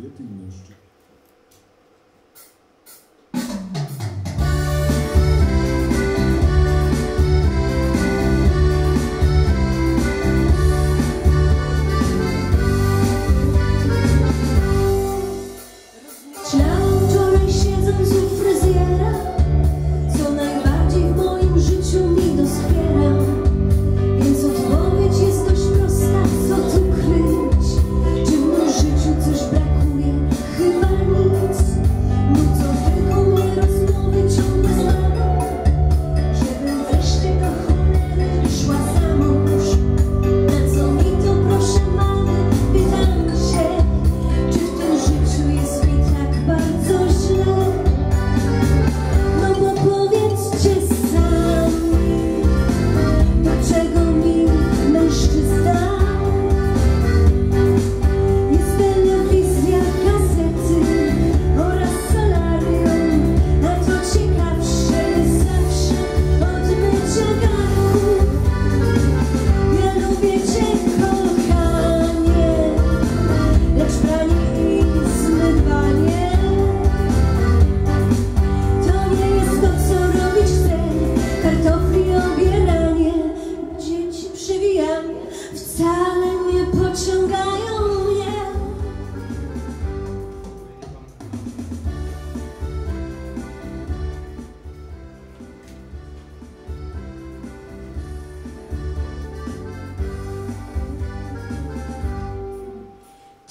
kobiety i mężczyzn.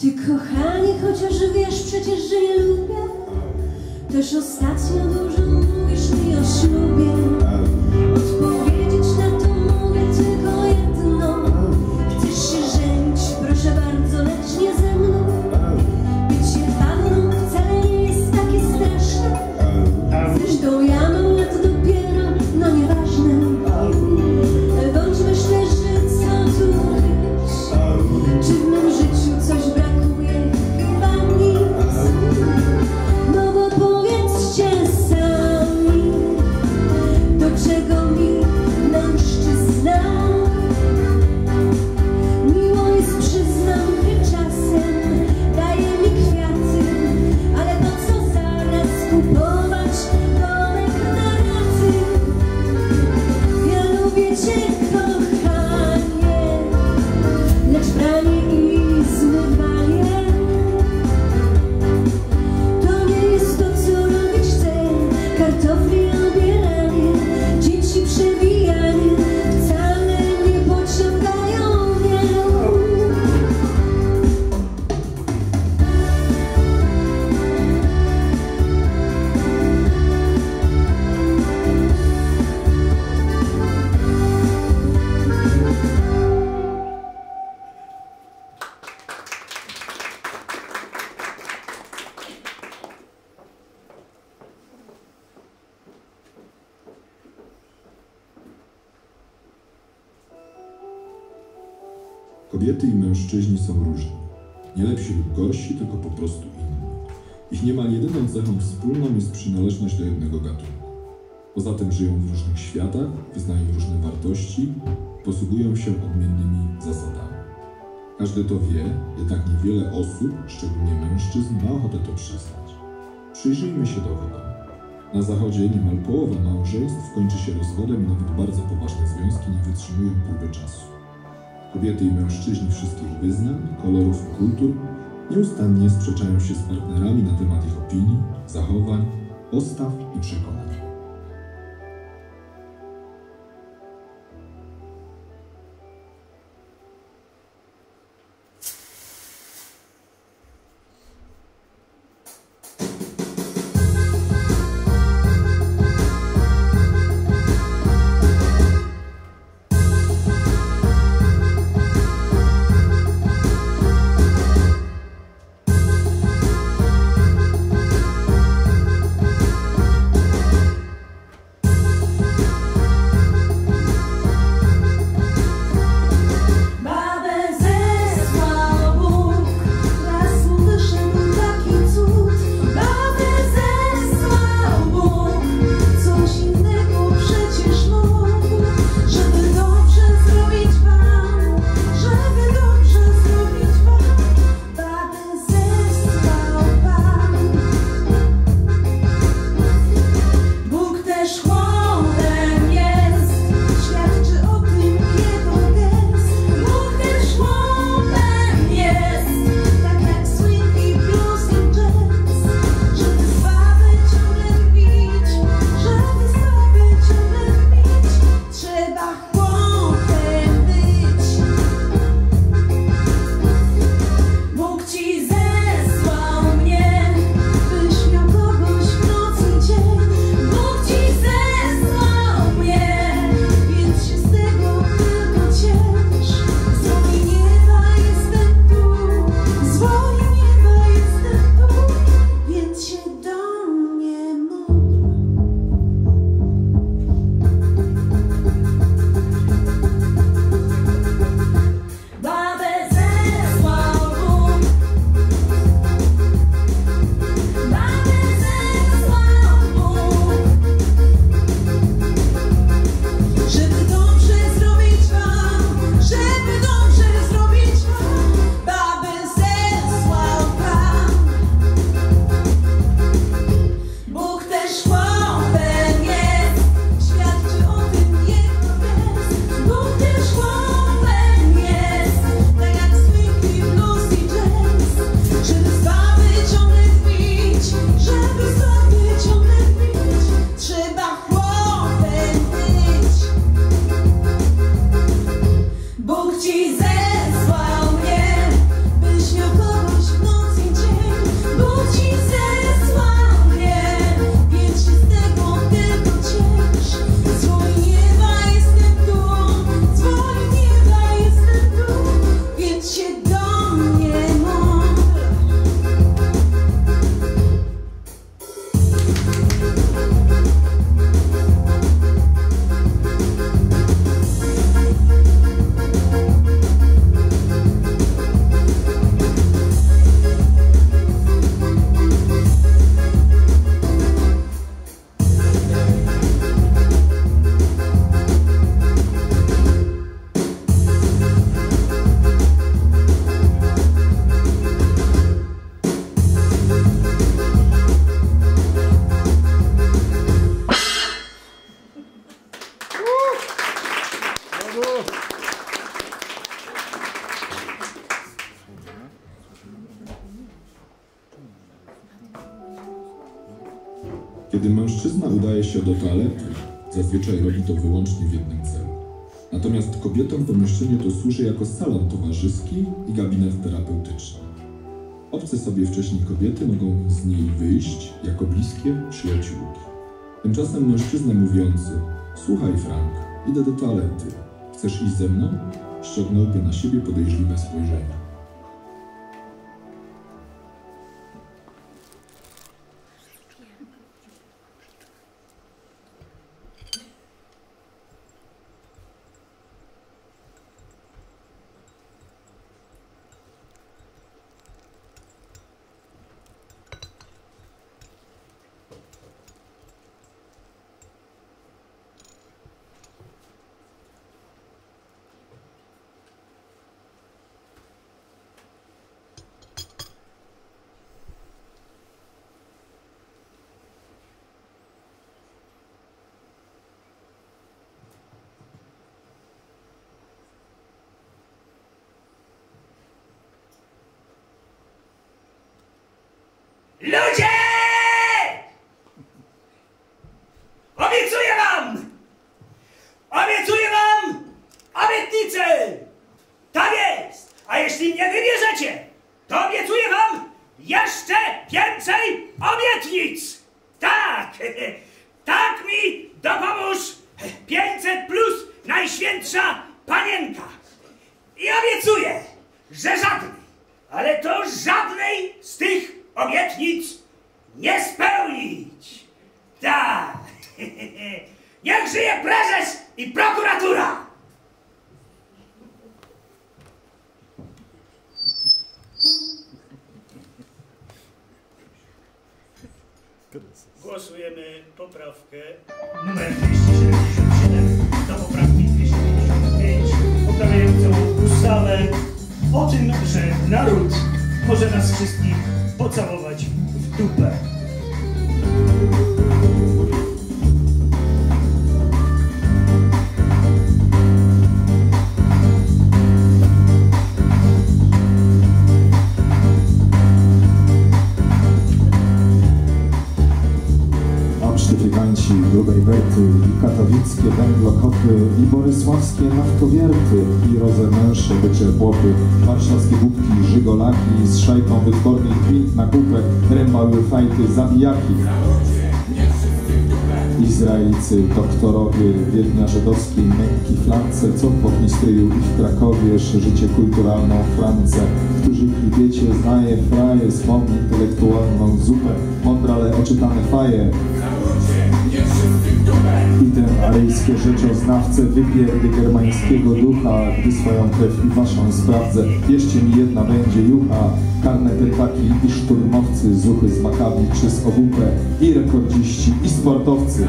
Ty kochanie, chociaż wiesz przecież, że nie lubię? Też ostatnio dużo mówisz mi o ślubie Nie lepsi lub gorsi, tylko po prostu inni. Ich niemal jedyną cechą wspólną jest przynależność do jednego gatunku. Poza tym żyją w różnych światach, wyznają różne wartości, posługują się odmiennymi zasadami. Każdy to wie, jednak niewiele osób, szczególnie mężczyzn, ma ochotę to przyznać. Przyjrzyjmy się dowodom. Na zachodzie niemal połowa małżeństw kończy się rozwodem i nawet bardzo poważne związki nie wytrzymują próby czasu. Kobiety i mężczyźni wszystkich wyznań, kolorów i kultur nieustannie sprzeczają się z partnerami na temat ich opinii, zachowań, postaw i przekonań. Się do toalety, zazwyczaj robi to wyłącznie w jednym celu. Natomiast kobietom pomieszczenie to służy jako salon towarzyski i gabinet terapeutyczny. Obce sobie wcześniej kobiety mogą z niej wyjść jako bliskie przyjaciółki. Tymczasem mężczyzna mówiący Słuchaj Frank, idę do toalety. Chcesz iść ze mną? Ściągnąłby na siebie podejrzliwe spojrzenie. Ludzie! Obiecuję wam! Obiecuję wam obietnicę! Tak jest! A jeśli mnie wybierzecie, to obiecuję wam jeszcze więcej obietnic! Tak! Tak mi dopomóż 500 plus Najświętsza Panienka! I obiecuję, że żadnej, ale to żadnej z tych obietnic nie spełnić. Tak. Niech żyje prezes i prokuratura. Głosujemy poprawkę numer 277 do poprawki 275 poprawiającą ustawę o tym, że naród może nas wszystkich pocałować w dupę. Katowickie węglokopy i borysławskie naftowierty i rozemęsze bycze chłopy, warszawskie głupki, żygolaki z szajką wytwornych gwint na kupę, rębały fajty, zabijaki. Izraelcy, doktorowie, wiednia żydowskiej, męki flance, co po Knistyju i w Krakowie szerzycie kulturalną Francę, którzy wiecie, znaje fraje, swą intelektualną zupę, mądrale oczytane faje. I ten aryjskie rzeczoznawcę wypierdy germańskiego ducha, gdy swoją krew i waszą sprawdzę. Wierzcie mi, jedna będzie jucha, karne pytaki i szturmowcy, zuchy z Makabi czy z OWP, i rekordziści, i sportowcy.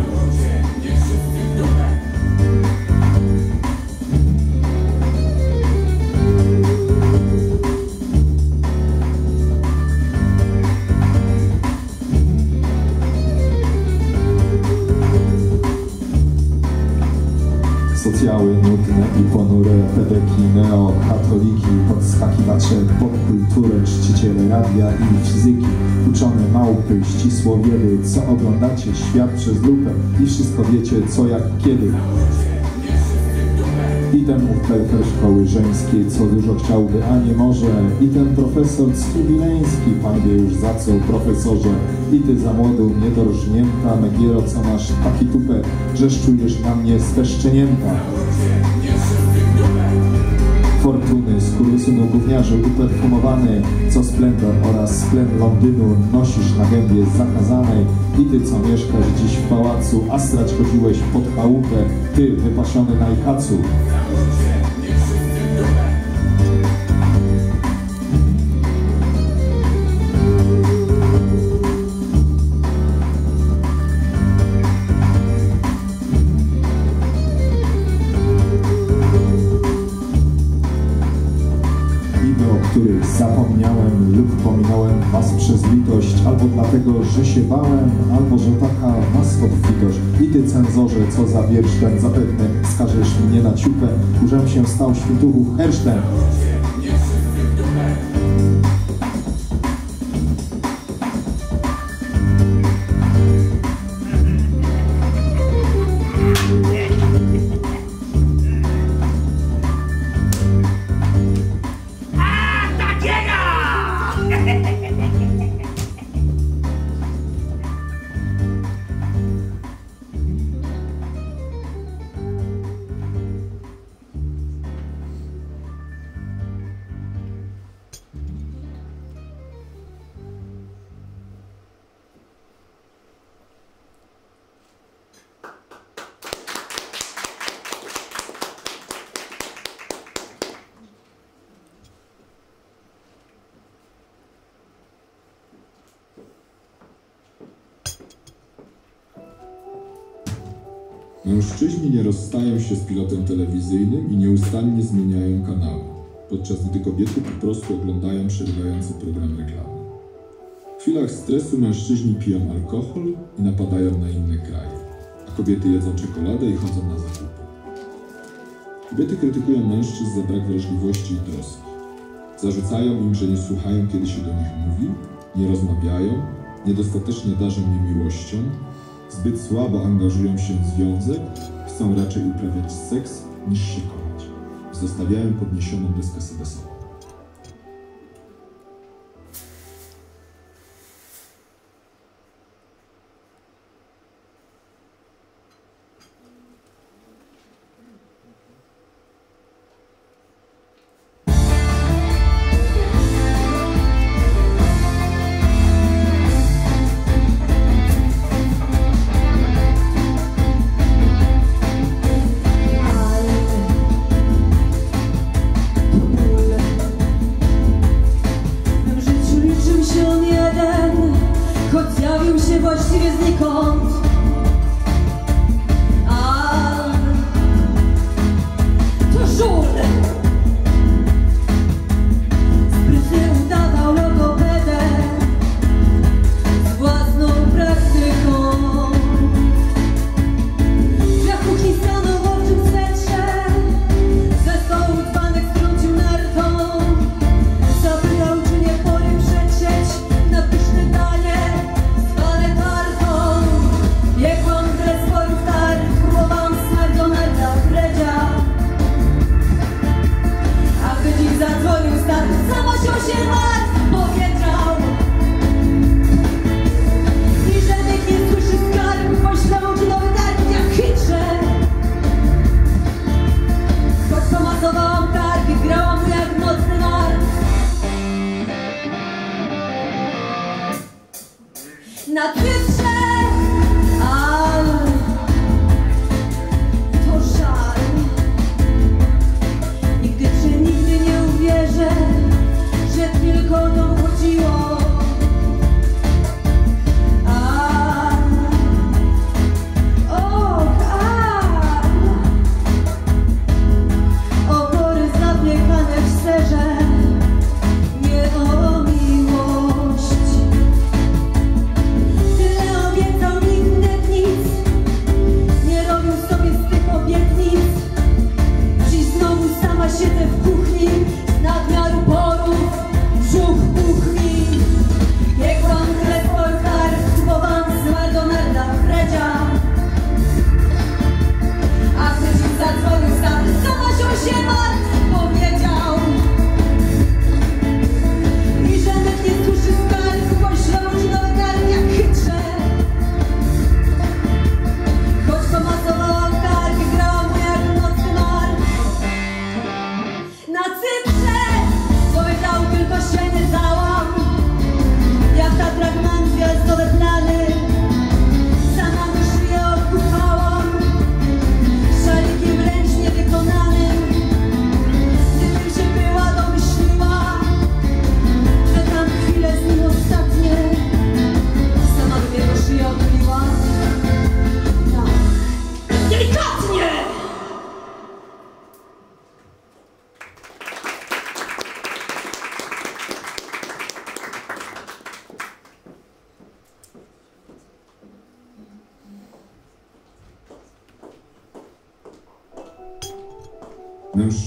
Socjały nudne i ponure, pedeki, neokatoliki, podskakiwacze, popkulturę, czciciele radia i fizyki, uczone małpy, ścisłowiery, co oglądacie świat przez lupę i wszystko wiecie co jak kiedy. I ten muchtelker szkoły żeńskiej, co dużo chciałby, a nie może. I ten profesor Skubileński, pan wie już za co, profesorze. I ty za młodu, niedorżnięta, Megiero, co masz taki tupet, że czujesz na mnie speszczenięta. Fortuny, skurwysynu gówniarzy uperfumowany, co splendor oraz splen Londynu nosisz na gębie zakazanej. I ty, co mieszkasz dziś w pałacu, a strać chodziłeś pod chałupę, ty, wypasiony na Ichacu. Zapomniałem lub pominąłem was przez litość, albo dlatego, że się bałem, albo że taka was obfitość. I ty, cenzorze, co za wiersz ten zapewne skażesz mnie na ciupę, kurzem się stał świętuchów hersztem. Mężczyźni nie rozstają się z pilotem telewizyjnym i nieustannie zmieniają kanały, podczas gdy kobiety po prostu oglądają przerywający program reklamny. W chwilach stresu mężczyźni piją alkohol i napadają na inne kraje, a kobiety jedzą czekoladę i chodzą na zakupy. Kobiety krytykują mężczyzn za brak wrażliwości i troski. Zarzucają im, że nie słuchają, kiedy się do nich mówi, nie rozmawiają, niedostatecznie darzą je miłością, zbyt słabo angażują się w związek, chcą raczej uprawiać seks niż się kochać. Zostawiają podniesioną deskę sedesową.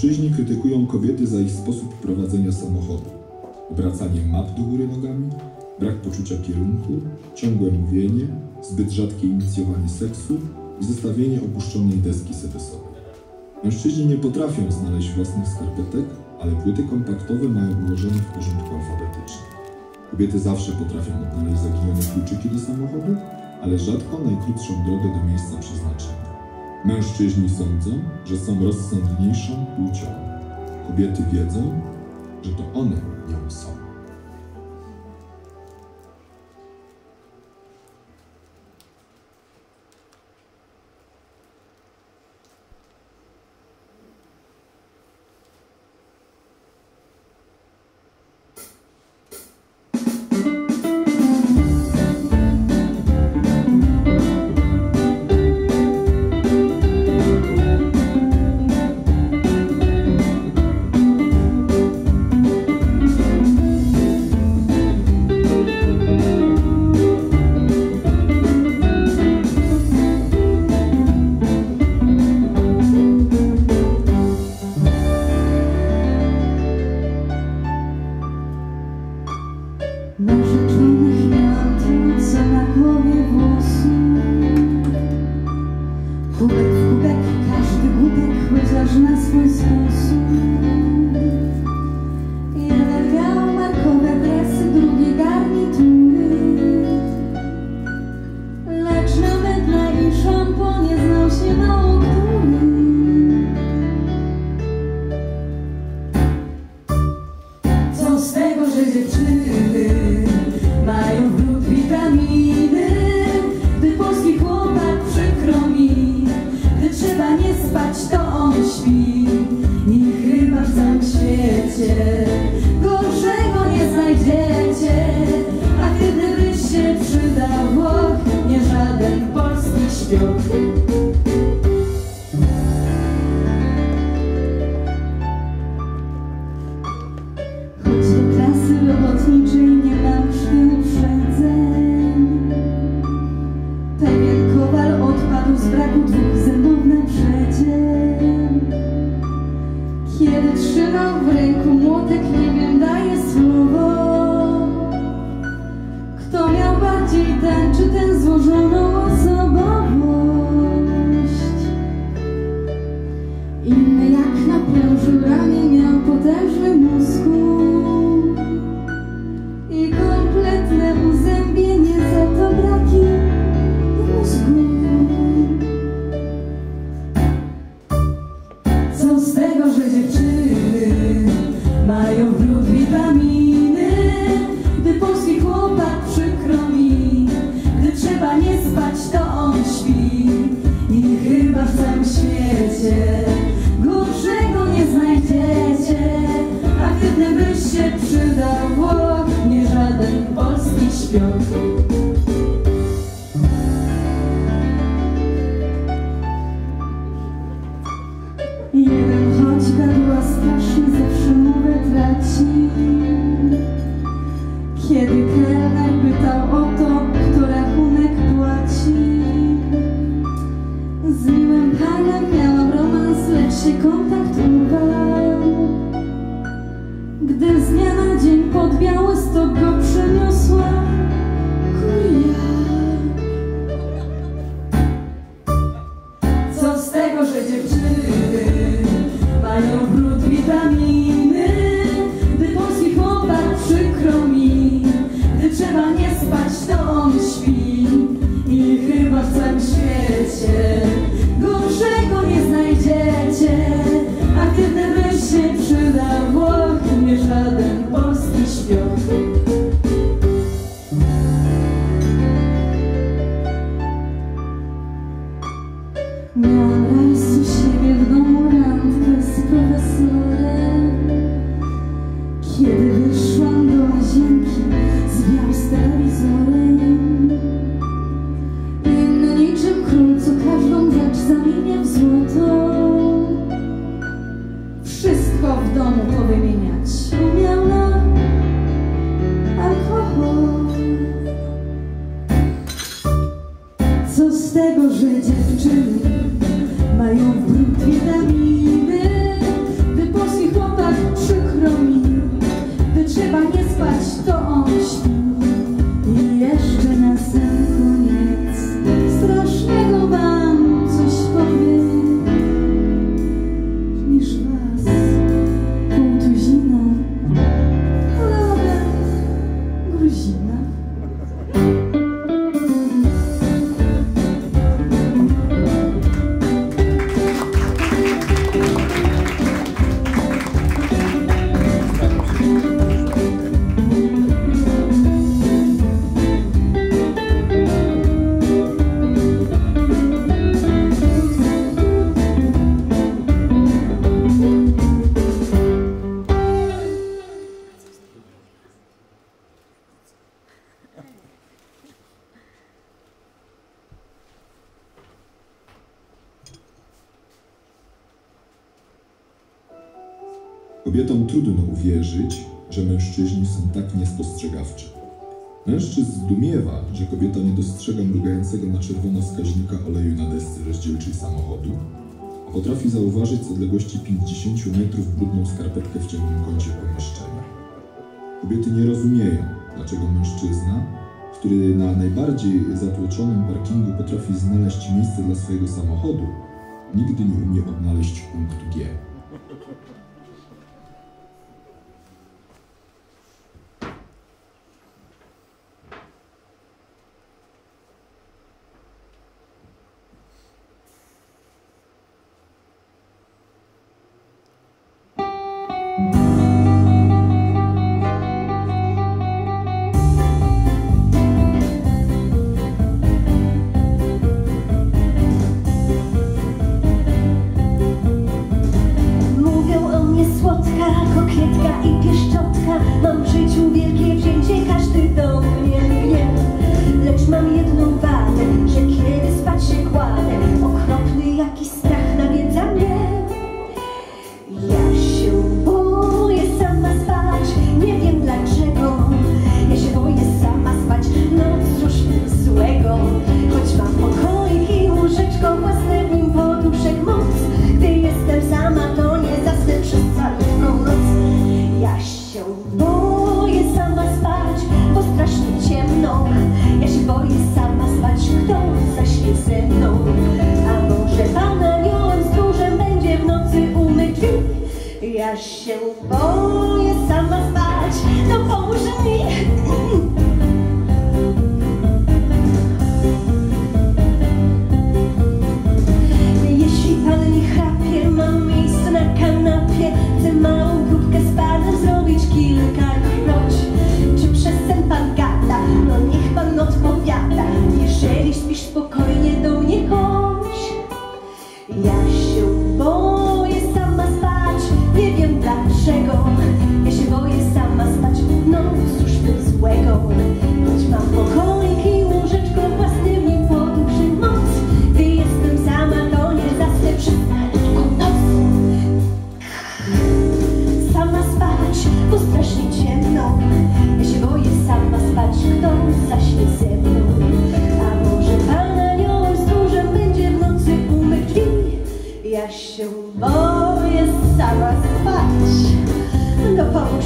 Mężczyźni krytykują kobiety za ich sposób prowadzenia samochodu. Obracanie map do góry nogami, brak poczucia kierunku, ciągłe mówienie, zbyt rzadkie inicjowanie seksu i zostawienie opuszczonej deski sedesowej. Mężczyźni nie potrafią znaleźć własnych skarpetek, ale płyty kompaktowe mają ułożone w porządku alfabetycznym. Kobiety zawsze potrafią odnaleźć zaginione kluczyki do samochodu, ale rzadko najkrótszą drogę do miejsca przeznaczenia. Mężczyźni sądzą, że są rozsądniejszą płcią. Kobiety wiedzą, że to one nią są. Kiedy kelner pytał o to, kto rachunek płaci. Z miłym panem miałam romans, lecz się kontakt trudno uwierzyć, że mężczyźni są tak niespostrzegawczy. Mężczyzn zdumiewa, że kobieta nie dostrzega mrugającego na czerwono wskaźnika oleju na desce rozdzielczej samochodu, a potrafi zauważyć z odległości 50 metrów brudną skarpetkę w ciemnym kącie pomieszczenia. Kobiety nie rozumieją, dlaczego mężczyzna, który na najbardziej zatłoczonym parkingu potrafi znaleźć miejsce dla swojego samochodu, nigdy nie umie odnaleźć punktu G. Ja się boję sama spać, no pomóż mi. Się boję sama spać. No pomóż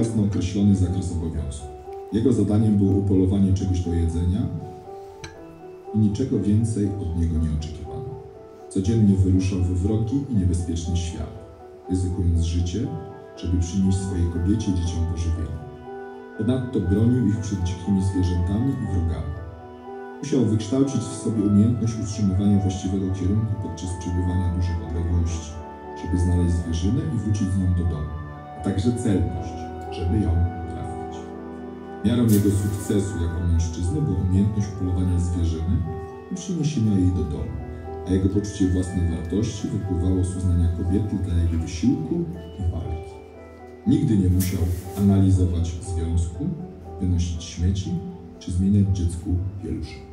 jasno określony zakres obowiązków. Jego zadaniem było upolowanie czegoś do jedzenia i niczego więcej od niego nie oczekiwano. Codziennie wyruszał we wrogi i niebezpieczny świat, ryzykując życie, żeby przynieść swojej kobiecie i dzieciom pożywienie. Ponadto bronił ich przed dzikimi zwierzętami i wrogami. Musiał wykształcić w sobie umiejętność utrzymywania właściwego kierunku podczas przebywania dużych odległości, żeby znaleźć zwierzynę i wrócić z nią do domu, a także celność, żeby ją trafić. Miarą jego sukcesu jako mężczyzny była umiejętność polowania zwierzyny i przyniesienia jej do domu, a jego poczucie własnej wartości wypływało z uznania kobiety dla jej wysiłku i walki. Nigdy nie musiał analizować związku, wynosić śmieci czy zmieniać dziecku pielusze.